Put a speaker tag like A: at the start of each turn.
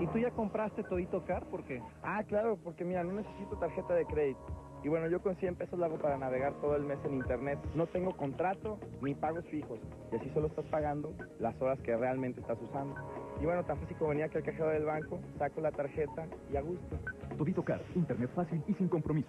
A: ¿Y tú ya compraste Todito Car? ¿Por qué?
B: Ah, claro, porque mira, no necesito tarjeta de crédito. Y bueno, yo con 100 pesos lo hago para navegar todo el mes en internet. No tengo contrato ni pagos fijos. Y así solo estás pagando las horas que realmente estás usando. Y bueno, tan fácil como venía que el cajero del banco, saco la tarjeta y a gusto.
C: Todito Car, internet fácil y sin compromiso.